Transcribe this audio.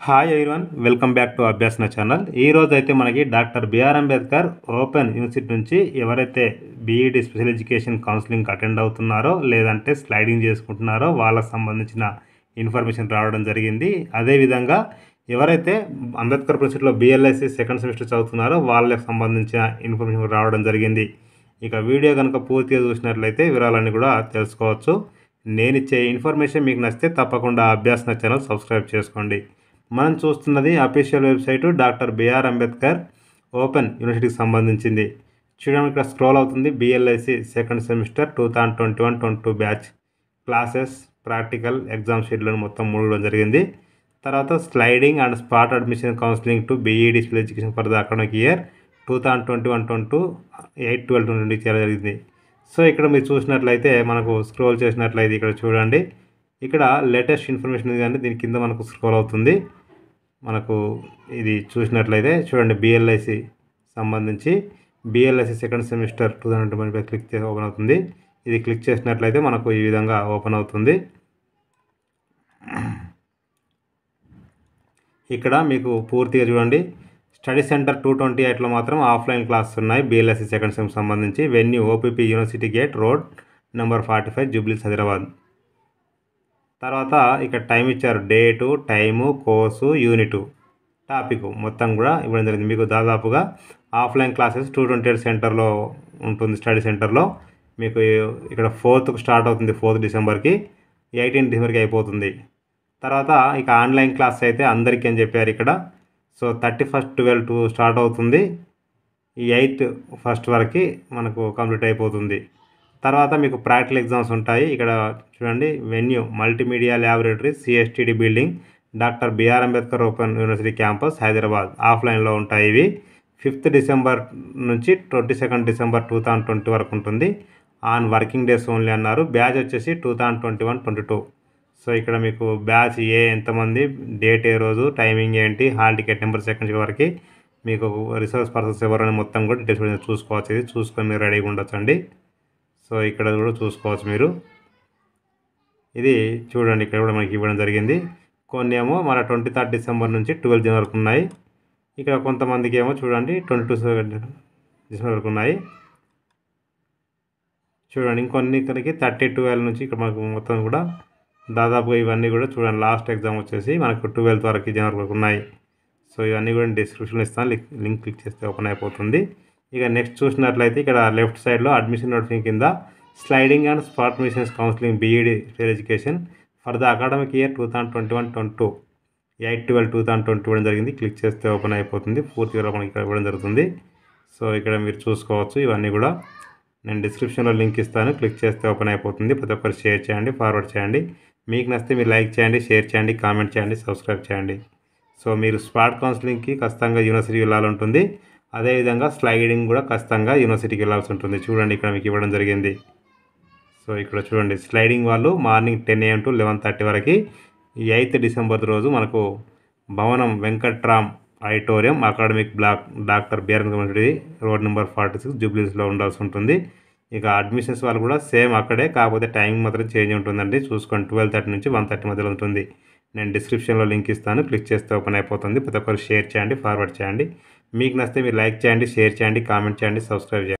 Hi everyone welcome back to Abhyasana channel ఈ రోజు అయితే మనకి doctor B R Ambedkar open university నుంచి ఎవరైతే B E D special education counselling attend అవుతున్నారో లేదంటే స్లైడింగ్ చేసుకుంటున్నారో వాళ్ళకి సంబంధించిన ఇన్ఫర్మేషన్ రావడం జరిగింది. అదేవిధంగా ఎవరైతే అంబేద్కర్ యూనివర్సిటీలో బిఎల్ఐసి సెకండ్ సెమిస్టర్ చదువుతున్నారో వాళ్ళకి సంబంధించిన ఇన్ఫర్మేషన్ రావడం జరిగింది. ఇక వీడియో కనుక పూర్తిగా చూసినట్లయితే వివరాలన్నీ కూడా తెలుసుకోవచ్చు. నేను ఇచ్చే ఇన్ఫర్మేషన్ మీకు నచ్చితే తప్పకుండా అభ్యాసన ఛానల్ సబ్స్క్రైబ్ చేసుకోండి. మనం చూస్తున్నది official website doctor B R Ambedkar open యూనివర్సిటీకి సంబంధించింది. చూడండి ఇక్కడ స్క్రోల్ అవుతుంది. B L I C second semester two thousand twenty one twenty two batch classes practical exam schedule మొత్తం మూడు జరిగింది. తర్వాత sliding and spot admission counselling to B E D special education for the academic year two thousand twenty one twenty two eight twelve twenty చేయడం జరిగింది. So ఇక్కడ మీరు చూసినట్లయితే మనకు స్క్రోల్ చేసినట్లయితే ఇక్కడ చూడండి. ఇక్కడ లేటెస్ట్ ఇన్ఫర్మేషన్ ఉంది కానీ దీని కింద మనకు స్క్రోల్ అవుతుంది. మనకు ఇది చూసినట్లయితే చూడండి బిఎల్ఐసి సంబంధించి B L I C second semester two thousand twenty click చేసి ఓపెన్ అవుతుంది. ఇది క్లిక్ చేసినట్లయితే మనకు ఈ విధంగా ఓపెన్ అవుతుంది. ఇక్కడ మీకు పూర్తిగా చూడండి. స్టడీ సెంటర్ టూ ట్వంటీ ఎయిట్లో మాత్రం ఆఫ్లైన్ క్లాసెస్ ఉన్నాయి. B L S C second sem సంబంధించి. Venue O P P university gate road number forty five జూబ్లీస్ హైదరాబాద్ తర్వాత ఇక్కడ టైం ఇచ్చారు. Date time course unit topic మొత్తం కూడా ఇవ్వడం జరిగింది. మీకు దాదాపుగా offline classes two twenty eight సెంటర్లో ఉంటుంది స్టడీ సెంటర్లో మీకు ఇక్కడ ఫోర్త్కి స్టార్ట్ అవుతుంది ఫోర్త్ డిసెంబర్కి ఎయిటీన్ డిసెంబర్కి అయిపోతుంది. తర్వాత ఇక ఆన్లైన్ క్లాస్ అయితే అందరికీ అని చెప్పారు ఇక్కడ. So thirty first twelve two start అవుతుంది. ఈ ఎయిత్ ఫస్ట్ వరకు మనకు కంప్లీట్ అయిపోతుంది. తర్వాత మీకు ప్రాక్టికల్ ఎగ్జామ్స్ ఉంటాయి. ఇక్కడ చూడండి venue multimedia laboratory C S T D building doctor B R Ambedkar open university campus Hyderabad. ఆఫ్లైన్లో ఉంటాయి ఇవి. ఫిఫ్త్ డిసెంబర్ నుంచి twenty second December two thousand twenty వరకు ఉంటుంది. ఆన్ వర్కింగ్ డేస్ ఓన్లీ అన్నారు. బ్యాచ్ వచ్చేసి two thousand twenty one twenty two. So ఇక్కడ మీకు బ్యాచ్ ఏ ఎంతమంది డేట్ ఏ రోజు టైమింగ్ ఏంటి హాల్ టికెట్ నెంబర్ సెకండ్ వరకు మీకు రిసోర్స్ పర్సన్స్ ఎవరైనా మొత్తం కూడా డీటెయిల్స్ చూసుకోవచ్చు. ఇది చూసుకొని మీరు రెడీగా ఉండొచ్చండి. సో ఇక్కడ కూడా చూసుకోవచ్చు మీరు. ఇది చూడండి ఇక్కడ కూడా మనకి ఇవ్వడం జరిగింది. కొన్ని ఏమో మన ట్వంటీ థర్డ్ డిసెంబర్ నుంచి ట్వెల్వ్ జనవరి వరకు ఉన్నాయి. ఇక్కడ కొంతమందికి ఏమో చూడండి ట్వంటీ టూ డిసెంబర్ వరకు ఉన్నాయి. చూడండి ఇంకొన్ని ఇక్కడికి థర్టీ ట్వెల్వ్ నుంచి ఇక్కడ మనకు మొత్తం కూడా దాదాపుగా ఇవన్నీ కూడా చూడండి లాస్ట్ ఎగ్జామ్ వచ్చేసి మనకు ట్వెల్త్ వరకు జనవరి వరకు ఉన్నాయి. సో ఇవన్నీ కూడా డిస్క్రిప్షన్లో ఇస్తాను లింక్ క్లిక్ చేస్తే ఓపెన్ అయిపోతుంది. ఇక నెక్స్ట్ చూసినట్లయితే ఇక్కడ లెఫ్ట్ సైడ్లో అడ్మిషన్ నోటిఫికేషన్ కింద sliding and spot admissions counselling B E D state education for the academic year two thousand twenty one twenty two eight twelve two thousand twenty ఇవ్వడం జరిగింది. Click చేస్తే open అయిపోతుంది. పూర్తిగా మనకి ఇక్కడ ఇవ్వడం జరుగుతుంది. సో ఇక్కడ మీరు చూసుకోవచ్చు. ఇవన్నీ కూడా నేను డిస్క్రిప్షన్లో లింక్ ఇస్తాను. క్లిక్ చేస్తే ఓపెన్ అయిపోతుంది. ప్రతి ఒక్కరు షేర్ చేయండి ఫార్వర్డ్ చేయండి. మీకు నచ్చితే మీరు లైక్ చేయండి షేర్ చేయండి కామెంట్ చేయండి సబ్స్క్రైబ్ చేయండి. సో మీరు స్పాట్ కౌన్సిలింగ్కి ఖచ్చితంగా యూనివర్సిటీకి వెళ్ళాలంటుంది అదేవిధంగా స్లైడింగ్ కూడా ఖచ్చితంగా యూనివర్సిటీకి వెళ్ళాల్సి ఉంటుంది. చూడండి ఇక్కడ మీకు ఇవ్వడం జరిగింది. సో ఇక్కడ చూడండి స్లైడింగ్ వాళ్ళు morning ten A M to eleven thirty వరకు ఎయిత్ డిసెంబర్ రోజు మనకు Bhavanam Venkatram auditorium academic block doctor B R community road number forty six జూబ్లీస్లో ఉండాల్సి ఉంటుంది. ఇక అడ్మిషన్స్ వాళ్ళు కూడా సేమ్ అక్కడే కాకపోతే టైమింగ్ మాత్రం చేంజ్ ఉంటుందండి. చూసుకోండి ట్వెల్వ్ థర్టీ నుంచి వన్ థర్టీ మధ్యలో ఉంటుంది. నేను డిస్క్రిప్షన్లో లింక్ ఇస్తాను క్లిక్ చేస్తే ఓపెన్ అయిపోతుంది. ప్రతి ఒక్కరు షేర్ చేయండి ఫార్వర్డ్ చేయండి. మీకు నచ్చితే మీరు లైక్ చేయండి షేర్ చేయండి కామెంట్ చేయండి సబ్స్క్రైబ్ చేయండి.